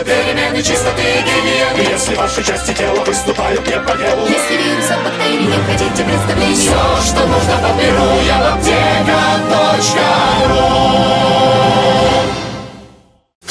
перемены чистоты и гигиены. Если ваши части тела выступают не по делу. Если вирусов, бактерий не хотите представления Все, что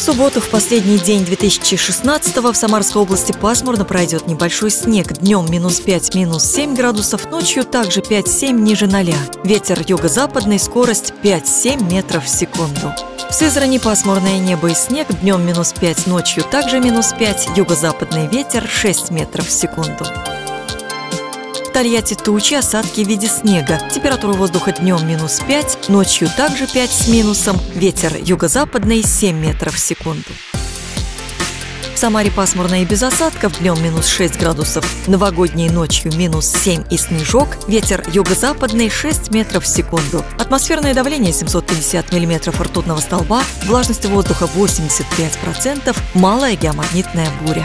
В субботу, в последний день 2016-го, в Самарской области пасмурно пройдет небольшой снег. Днем минус 5, минус 7 градусов, ночью также 5-7 ниже 0. Ветер юго-западный, скорость 5-7 метров в секунду. В Сызрани пасмурное небо и снег, днем минус 5, ночью также минус 5, юго-западный ветер 6 метров в секунду. В Тольятти тучи, осадки в виде снега. Температура воздуха днем минус 5, ночью также 5 с минусом. Ветер юго-западный 7 метров в секунду. В Самаре пасмурно и без осадков, днем минус 6 градусов, новогодней ночью минус 7 и снежок, ветер юго-западный 6 метров в секунду. Атмосферное давление 750 миллиметров ртутного столба, влажность воздуха 85%, малая геомагнитная буря.